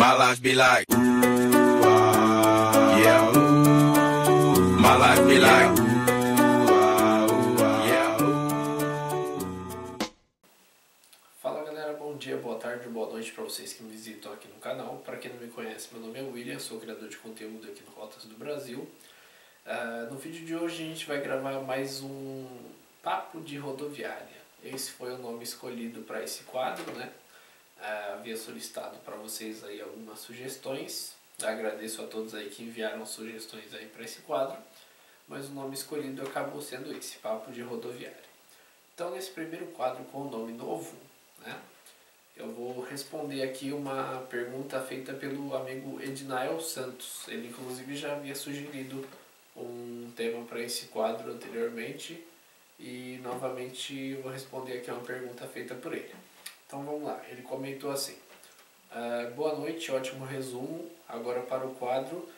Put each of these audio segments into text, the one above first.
My life be like, ooh, ah, yeah, ooh. My life be like, ooh, ooh, yeah, ooh. Fala galera, bom dia, boa tarde, boa noite para vocês que me visitam aqui no canal. Para quem não me conhece, meu nome é William, sou criador de conteúdo aqui no Rotas do Brasil. Ah, no vídeo de hoje a gente vai gravar mais um papo de rodoviária. Esse foi o nome escolhido para esse quadro, né? Ah, havia solicitado para vocês aí algumas sugestões. Agradeço a todos aí que enviaram sugestões aí para esse quadro, mas o nome escolhido acabou sendo esse, papo de rodoviária. Então nesse primeiro quadro com o nome novo, né? Eu vou responder aqui uma pergunta feita pelo amigo Ednael Santos. Ele inclusive já havia sugerido um tema para esse quadro anteriormente e novamente eu vou responder aqui uma pergunta feita por ele. Então vamos lá, ele comentou assim: "Ah, Boa noite, ótimo resumo. Agora para o quadro,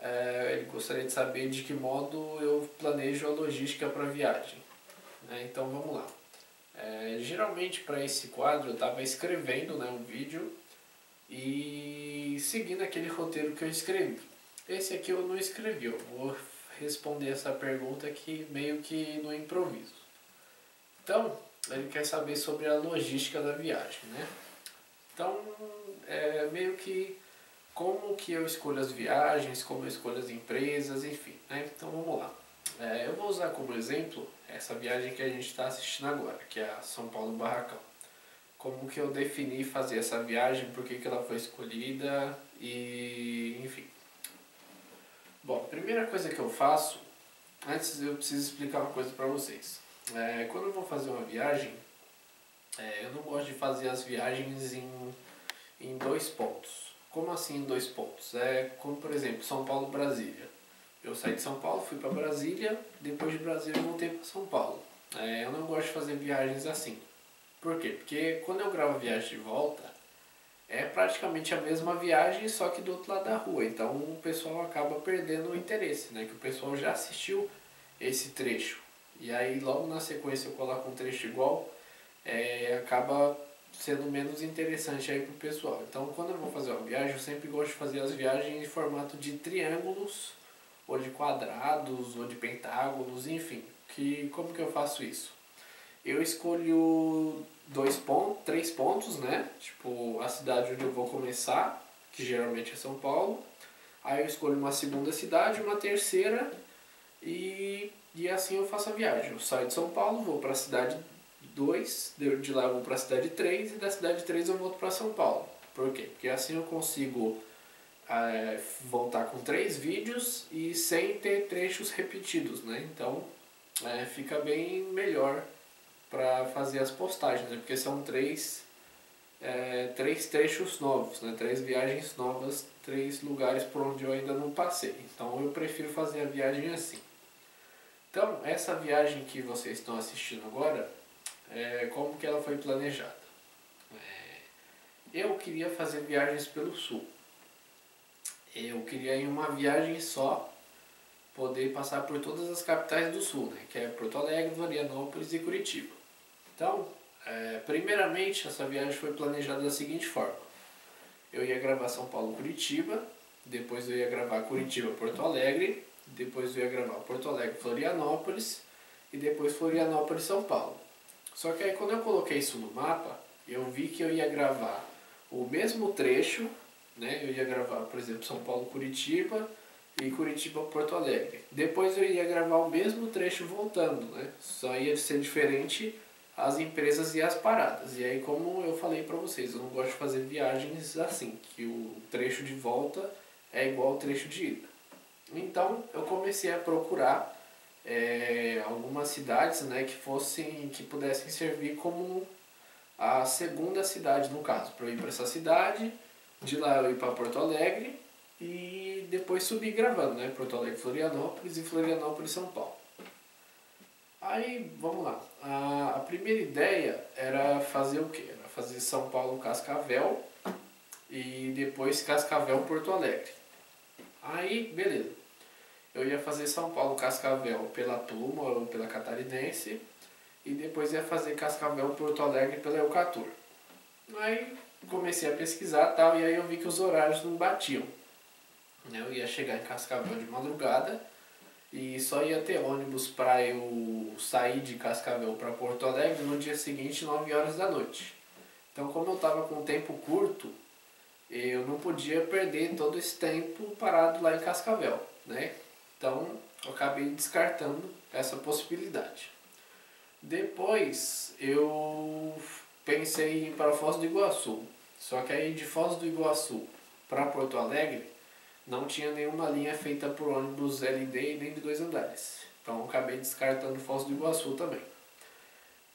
ah, ele gostaria de saber de que modo eu planejo a logística para a viagem. Né? Então vamos lá. É, geralmente para esse quadro eu estava escrevendo né, um vídeo e seguindo aquele roteiro que eu escrevi. Esse aqui eu não escrevi, eu vou responder essa pergunta aqui meio que no improviso. Então, ele quer saber sobre a logística da viagem, né? Então, é meio que como que eu escolho as viagens, como eu escolho as empresas, enfim. Né? Então vamos lá. É, eu vou usar como exemplo essa viagem que a gente está assistindo agora, que é a São Paulo Barracão. Como que eu defini fazer essa viagem, por que, que ela foi escolhida e enfim. Bom, primeira coisa que eu faço, antes eu preciso explicar uma coisa para vocês. É, quando eu vou fazer uma viagem, é, eu não gosto de fazer as viagens em, em dois pontos. Como assim em dois pontos? É como, por exemplo, São Paulo-Brasília. Eu saí de São Paulo, fui para Brasília, depois de Brasília eu voltei para São Paulo. É, eu não gosto de fazer viagens assim. Por quê? Porque quando eu gravo viagem de volta, é praticamente a mesma viagem, só que do outro lado da rua. Então o pessoal acaba perdendo o interesse, né? Que o pessoal já assistiu esse trecho. E aí logo na sequência eu coloco um trecho igual, é, acaba sendo menos interessante aí pro pessoal. Então quando eu vou fazer uma viagem, eu sempre gosto de fazer as viagens em formato de triângulos, ou de quadrados, ou de pentágonos, enfim. Que, como que eu faço isso? Eu escolho dois pontos, três pontos, né? Tipo, a cidade onde eu vou começar, que geralmente é São Paulo. Aí eu escolho uma segunda cidade, uma terceira e, e assim eu faço a viagem. Eu saio de São Paulo, vou para a cidade 2, de lá eu vou para a cidade 3 e da cidade 3 eu volto para São Paulo. Por quê? Porque assim eu consigo é, voltar com três vídeos e sem ter trechos repetidos, né? Então é, fica bem melhor para fazer as postagens, né? Porque são três, é, três trechos novos, né? Três viagens novas, três lugares por onde eu ainda não passei. Então eu prefiro fazer a viagem assim. Então essa viagem que vocês estão assistindo agora, é, como que ela foi planejada? É, eu queria fazer viagens pelo sul. Eu queria em uma viagem só poder passar por todas as capitais do sul, né? que é Porto Alegre, Florianópolis e Curitiba. Então, é, primeiramente, essa viagem foi planejada da seguinte forma. Eu ia gravar São Paulo-Curitiba, depois eu ia gravar Curitiba-Porto Alegre, depois eu ia gravar Porto Alegre-Florianópolis e depois Florianópolis-São Paulo. Só que aí quando eu coloquei isso no mapa, eu vi que eu ia gravar o mesmo trecho, né? Eu ia gravar, por exemplo, São Paulo-Curitiba e Curitiba-Porto Alegre. Depois eu ia gravar o mesmo trecho voltando, né? Só ia ser diferente as empresas e as paradas. E aí, como eu falei para vocês, eu não gosto de fazer viagens assim, que o trecho de volta é igual ao trecho de ida. Então, eu comecei a procurar é, algumas cidades, né, que fossem, que pudessem servir como a segunda cidade no caso, para eu ir para essa cidade, de lá eu ir para Porto Alegre e depois subir gravando, né, Porto Alegre, Florianópolis e Florianópolis, São Paulo. Aí, vamos lá. A, a primeira ideia era fazer o quê? Era fazer São Paulo Cascavel e depois Cascavel Porto Alegre. Aí, beleza. Eu ia fazer São Paulo Cascavel pela Pluma ou pela Catarinense e depois ia fazer Cascavel Porto Alegre pela Eucatur. Aí, comecei a pesquisar tal, e aí eu vi que os horários não batiam. Eu ia chegar em Cascavel de madrugada e só ia ter ônibus para eu sair de Cascavel para Porto Alegre no dia seguinte, 9 horas da noite. Então, como eu estava com tempo curto, eu não podia perder todo esse tempo parado lá em Cascavel, né? Então, eu acabei descartando essa possibilidade. Depois, eu pensei em ir para Foz do Iguaçu. Só que aí de Foz do Iguaçu para Porto Alegre, não tinha nenhuma linha feita por ônibus LD nem de dois andares. Então acabei descartando Foz do Iguaçu também.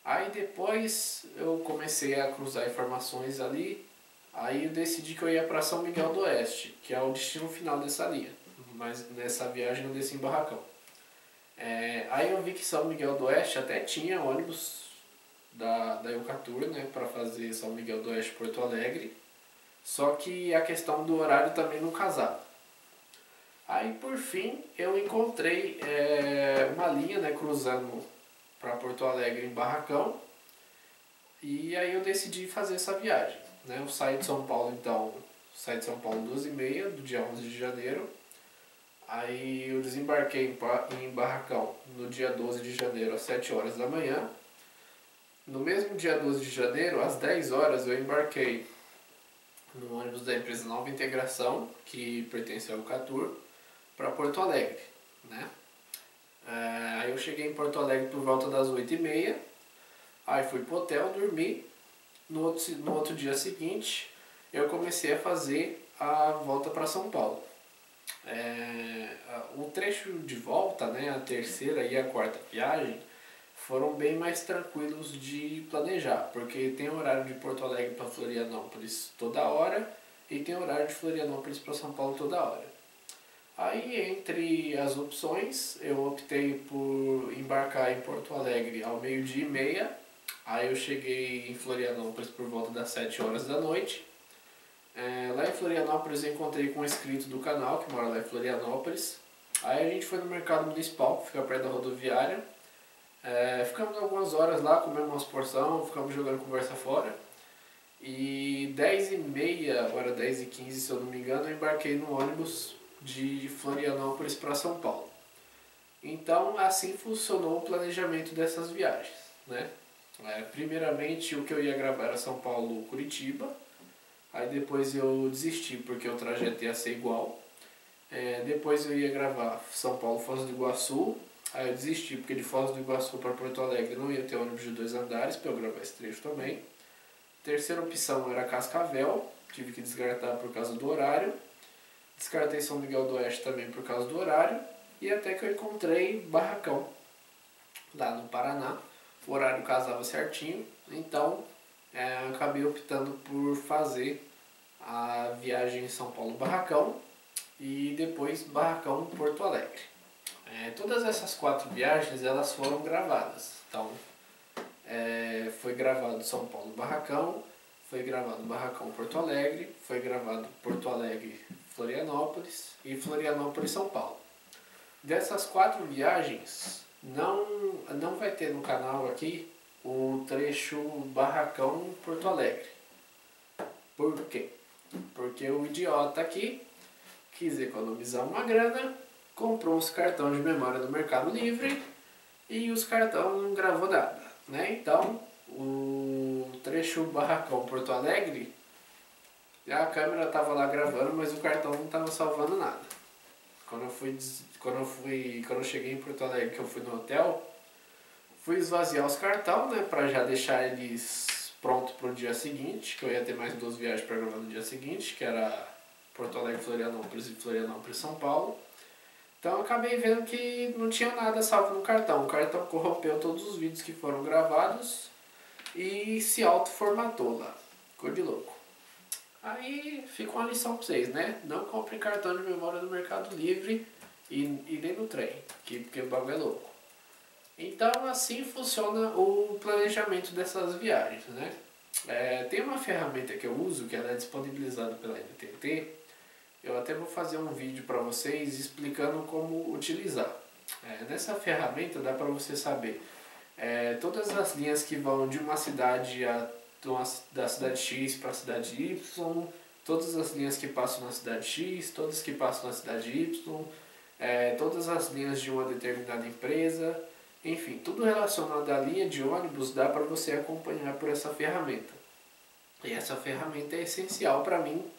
Aí depois eu comecei a cruzar informações ali, aí eu decidi que eu ia para São Miguel do Oeste, que é o destino final dessa linha. Mas nessa viagem eu desci em Barracão. É, aí eu vi que São Miguel do Oeste até tinha ônibus da, da Eucatur, né, para fazer São Miguel do Oeste Porto Alegre. Só que a questão do horário também não casava. Aí por fim eu encontrei é, uma linha né, cruzando para Porto Alegre em Barracão e aí eu decidi fazer essa viagem. Né? Eu saí de São Paulo então, saí de São Paulo 12h30 do dia 11 de janeiro. Aí eu desembarquei em Barracão no dia 12 de janeiro às 7 horas da manhã. No mesmo dia 12 de janeiro, às 10 horas, eu embarquei no ônibus da empresa Nova Integração, que pertence ao Catur para Porto Alegre, né? É, aí eu cheguei em Porto Alegre por volta das 8h30, aí fui pro hotel, dormi, no outro, no outro dia seguinte eu comecei a fazer a volta para São Paulo. É, o trecho de volta, né, a terceira e a quarta viagem, foram bem mais tranquilos de planejar, porque tem horário de Porto Alegre para Florianópolis toda hora e tem horário de Florianópolis para São Paulo toda hora. Aí, entre as opções, eu optei por embarcar em Porto Alegre ao meio-dia e meia. Aí eu cheguei em Florianópolis por volta das 7 horas da noite. É, lá em Florianópolis eu encontrei com um inscrito do canal, que mora lá em Florianópolis. Aí a gente foi no mercado municipal, que fica perto da rodoviária. É, ficamos algumas horas lá, comemos umas porção, ficamos jogando conversa fora. E 10 e meia, hora 10 e 15 se eu não me engano, eu embarquei no ônibus de Florianópolis para São Paulo. Então, assim funcionou o planejamento dessas viagens. Né? É, primeiramente, o que eu ia gravar era São Paulo-Curitiba. Aí depois eu desisti porque o trajeto ia ser igual. É, depois eu ia gravar São Paulo-Foz do Iguaçu. Aí eu desisti porque de Foz do Iguaçu para Porto Alegre não ia ter ônibus de dois andares para eu gravar esse trecho também. Terceira opção era Cascavel. Tive que descartar por causa do horário. Descartei São Miguel do Oeste também por causa do horário. E até que eu encontrei Barracão, lá no Paraná. O horário casava certinho. Então, é, acabei optando por fazer a viagem em São Paulo-Barracão e depois Barracão-Porto Alegre. É, todas essas quatro viagens elas foram gravadas. Então, é, foi gravado São Paulo-Barracão, foi gravado Barracão Porto Alegre, foi gravado Porto Alegre Florianópolis e Florianópolis São Paulo. Dessas quatro viagens, não, não vai ter no canal aqui o trecho Barracão Porto Alegre. Por quê? Porque o idiota aqui quis economizar uma grana, comprou uns cartões de memória do Mercado Livre e os cartões não gravou nada. Né? Então, o trecho Barracão Porto Alegre a câmera estava lá gravando, mas o cartão não estava salvando nada. Quando eu fui quando eu fui, quando eu cheguei em Porto Alegre, que eu fui no hotel, fui esvaziar os cartões, né, para já deixar eles pronto para o dia seguinte, que eu ia ter mais duas viagens gravar no dia seguinte, que era Porto Alegre, Florianópolis e Florianópolis, São Paulo. Então eu acabei vendo que não tinha nada salvo no cartão. O cartão corrompeu todos os vídeos que foram gravados e se auto-formatou lá. Ficou de louco. Aí fica uma lição para vocês, né? Não compre cartão de memória no Mercado Livre e, e nem no trem, que, porque o bagulho é louco. Então assim funciona o planejamento dessas viagens, né? É, tem uma ferramenta que eu uso, que ela é disponibilizada pela NTT. Eu até vou fazer um vídeo para vocês explicando como utilizar. É, nessa ferramenta dá para você saber é, todas as linhas que vão de uma cidade a da cidade X para a cidade Y, todas as linhas que passam na cidade X, todas que passam na cidade Y, é, todas as linhas de uma determinada empresa, enfim, tudo relacionado à linha de ônibus dá para você acompanhar por essa ferramenta. E essa ferramenta é essencial para mim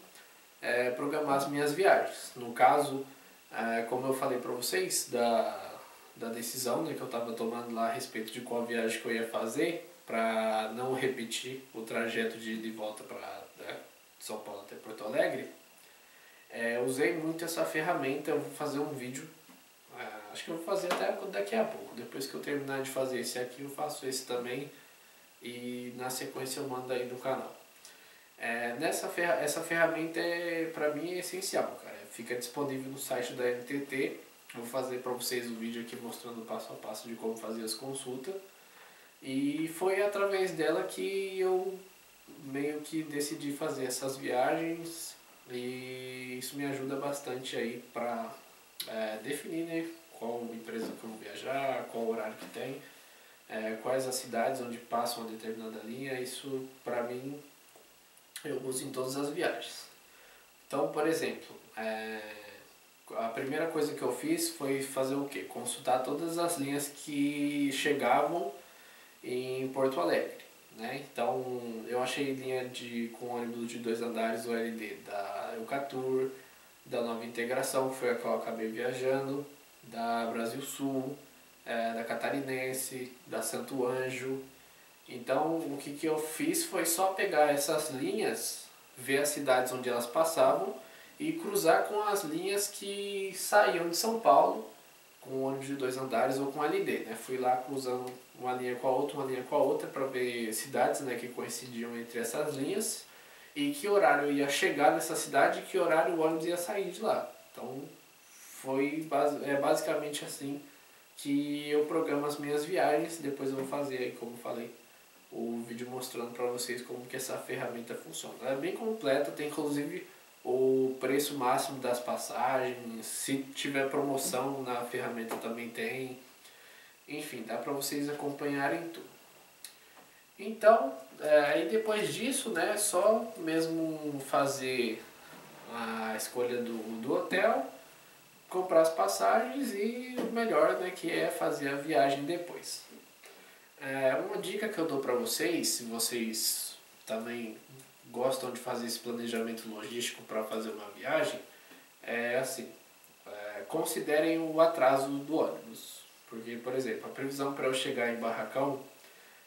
é, programar as minhas viagens. No caso, é, como eu falei para vocês, da, da decisão né, que eu estava tomando lá a respeito de qual viagem que eu ia fazer, para não repetir o trajeto de, de volta para né, São Paulo até Porto Alegre, é, usei muito essa ferramenta. Eu vou fazer um vídeo, acho que eu vou fazer até daqui a pouco. Depois que eu terminar de fazer esse aqui, eu faço esse também e na sequência eu mando aí no canal. É, nessa ferra essa ferramenta é, para mim é essencial, cara. Fica disponível no site da NTT. Vou fazer para vocês um vídeo aqui mostrando passo a passo de como fazer as consultas. E foi através dela que eu meio que decidi fazer essas viagens e isso me ajuda bastante aí para é, definir né, qual empresa que eu vou viajar, qual horário que tem, é, quais as cidades onde passa uma determinada linha. Isso para mim eu uso em todas as viagens. Então, por exemplo, é, a primeira coisa que eu fiz foi fazer o quê? Consultar todas as linhas que chegavam em Porto Alegre. Né? Então, eu achei linha de, com ônibus de dois andares OLD da Eucatur, da Nova Integração, que foi a qual eu acabei viajando, da Brasil Sul, é, da Catarinense, da Santo Anjo, então, o que, que eu fiz foi só pegar essas linhas, ver as cidades onde elas passavam e cruzar com as linhas que saíam de São Paulo com ônibus de dois andares ou com LD. Né? Fui lá cruzando uma linha com a outra, uma linha com a outra para ver cidades né, que coincidiam entre essas linhas e que horário ia chegar nessa cidade e que horário o ônibus ia sair de lá. Então, foi é basicamente assim que eu programo as minhas viagens. Depois eu vou fazer aí, como falei, o vídeo mostrando para vocês como que essa ferramenta funciona. É bem completa, tem inclusive o preço máximo das passagens, se tiver promoção na ferramenta também tem. Enfim, dá para vocês acompanharem tudo. Então, é, aí depois disso, né, só mesmo fazer a escolha do, do hotel, comprar as passagens e o melhor, né, que é fazer a viagem depois. É, uma dica que eu dou para vocês, se vocês também gostam de fazer esse planejamento logístico para fazer uma viagem, é assim, é, considerem o atraso do ônibus. Porque, por exemplo, a previsão para eu chegar em Barracão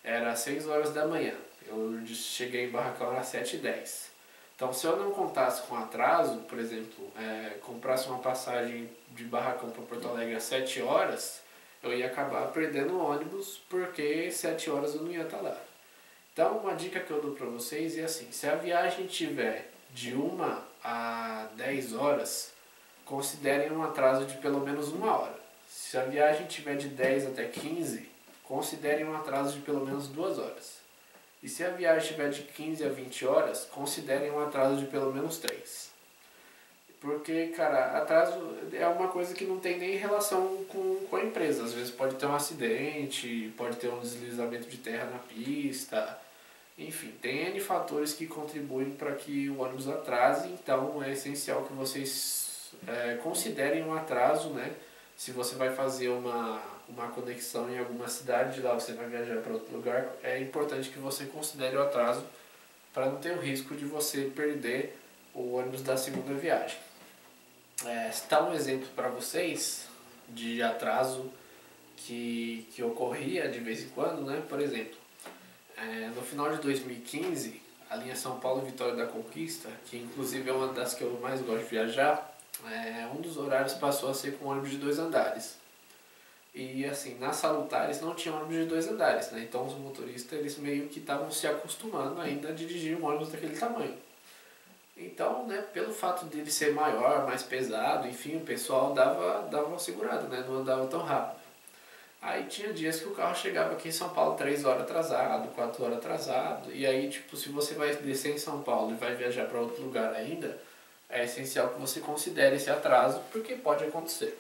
era às 6 horas da manhã. Eu cheguei em Barracão às 7 e 10. Então, se eu não contasse com atraso, por exemplo, é, comprasse uma passagem de Barracão para Porto Alegre às 7 horas, eu ia acabar perdendo o ônibus porque 7 horas eu não ia estar lá. Então, uma dica que eu dou para vocês é assim: se a viagem tiver de 1 a 10 horas, considerem um atraso de pelo menos uma hora. Se a viagem tiver de 10 até 15, considerem um atraso de pelo menos 2 horas. E se a viagem tiver de 15 a 20 horas, considerem um atraso de pelo menos 3. Porque, cara, atraso é uma coisa que não tem nem relação com, com a empresa. Às vezes pode ter um acidente, pode ter um deslizamento de terra na pista. Enfim, tem N fatores que contribuem para que o ônibus atrase. Então é essencial que vocês é, considerem um atraso, né? Se você vai fazer uma, uma conexão em alguma cidade, lá você vai viajar para outro lugar, é importante que você considere o atraso para não ter o risco de você perder o ônibus da segunda viagem é, um exemplo para vocês de atraso que, que ocorria de vez em quando, né? Por exemplo, é, no final de 2015, a linha São Paulo Vitória da Conquista, que inclusive é uma das que eu mais gosto de viajar, é, um dos horários passou a ser com ônibus de dois andares. E assim, na Salutares não tinha ônibus de dois andares, né? Então os motoristas eles meio que estavam se acostumando ainda a dirigir um ônibus daquele tamanho. Então, né, pelo fato dele ser maior, mais pesado, enfim, o pessoal dava, dava uma segurada, né, não andava tão rápido. Aí tinha dias que o carro chegava aqui em São Paulo 3 horas atrasado, 4 horas atrasado, e aí, tipo, se você vai descer em São Paulo e vai viajar para outro lugar ainda, é essencial que você considere esse atraso, porque pode acontecer.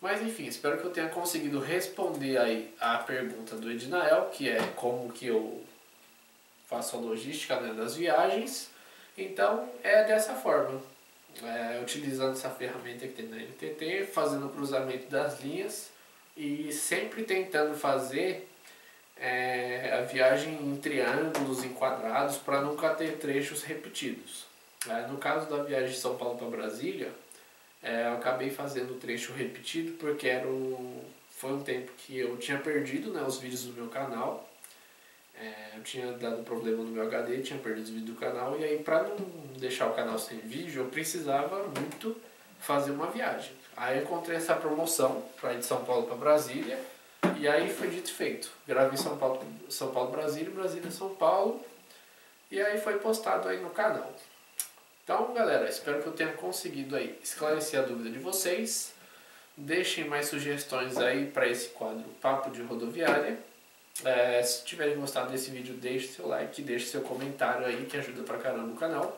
Mas enfim, espero que eu tenha conseguido responder aí a pergunta do Ednael, que é como que eu faço a logística né, das viagens. Então é dessa forma, é, utilizando essa ferramenta que tem na NTT, fazendo o cruzamento das linhas e sempre tentando fazer é, a viagem em triângulos, em quadrados, para nunca ter trechos repetidos. É, no caso da viagem de São Paulo para Brasília, é, eu acabei fazendo o trecho repetido porque era um, foi um tempo que eu tinha perdido né, os vídeos do meu canal. É, eu tinha dado problema no meu HD, tinha perdido os vídeos do canal, e aí para não deixar o canal sem vídeo, eu precisava muito fazer uma viagem. Aí eu encontrei essa promoção para ir de São Paulo para Brasília, e aí foi dito e feito. Gravei São Paulo, São Paulo, Brasília, Brasília, São Paulo, e aí foi postado aí no canal. Então, galera, espero que eu tenha conseguido aí esclarecer a dúvida de vocês. Deixem mais sugestões aí para esse quadro Papo de Rodoviária. É, se tiverem gostado desse vídeo, deixe seu like, deixe seu comentário aí que ajuda pra caramba o canal.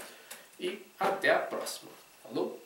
E até a próxima. Falou?